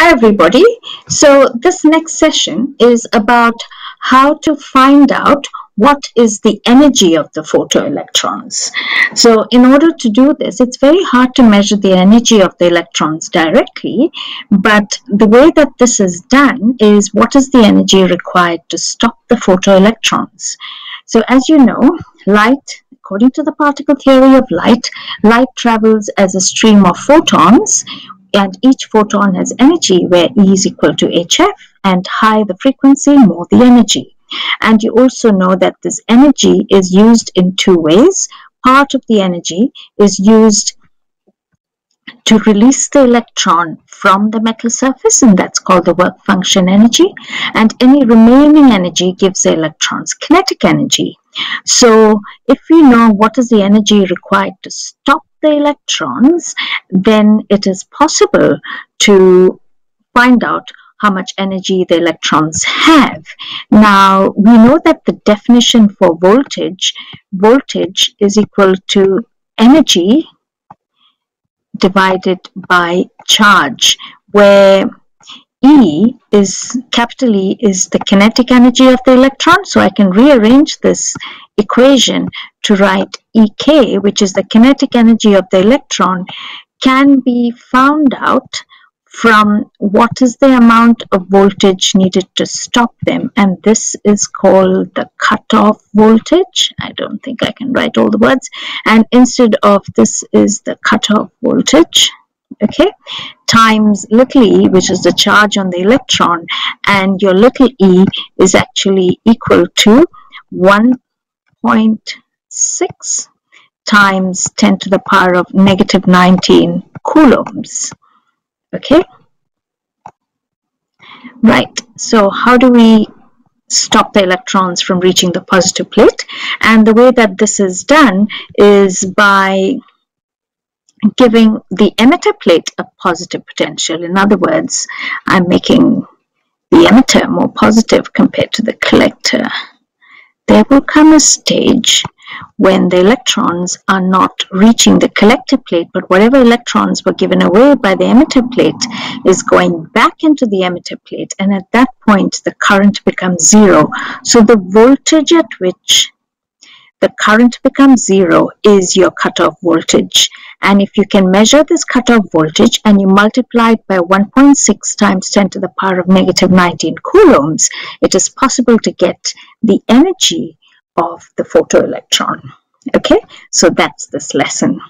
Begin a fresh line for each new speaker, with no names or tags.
Hi everybody. So this next session is about how to find out what is the energy of the photoelectrons. So in order to do this, it's very hard to measure the energy of the electrons directly, but the way that this is done is what is the energy required to stop the photoelectrons. So as you know, light according to the particle theory of light, light travels as a stream of photons and each photon has energy where E is equal to HF and higher the frequency, more the energy. And you also know that this energy is used in two ways. Part of the energy is used to release the electron from the metal surface and that's called the work function energy and any remaining energy gives the electrons kinetic energy. So if we know what is the energy required to stop the electrons, then it is possible to find out how much energy the electrons have. Now, we know that the definition for voltage, voltage is equal to energy divided by charge, where E is capital E is the kinetic energy of the electron. So I can rearrange this equation to write Ek, which is the kinetic energy of the electron, can be found out from what is the amount of voltage needed to stop them. And this is called the cutoff voltage. I don't think I can write all the words. And instead of this is the cutoff voltage okay times little e which is the charge on the electron and your little e is actually equal to 1.6 times 10 to the power of negative 19 coulombs okay right so how do we stop the electrons from reaching the positive plate and the way that this is done is by giving the emitter plate a positive potential. In other words, I'm making the emitter more positive compared to the collector. There will come a stage when the electrons are not reaching the collector plate, but whatever electrons were given away by the emitter plate is going back into the emitter plate, and at that point the current becomes zero. So the voltage at which the current becomes zero is your cutoff voltage. And if you can measure this cutoff voltage and you multiply it by 1.6 times 10 to the power of negative 19 coulombs, it is possible to get the energy of the photoelectron. Okay, so that's this lesson.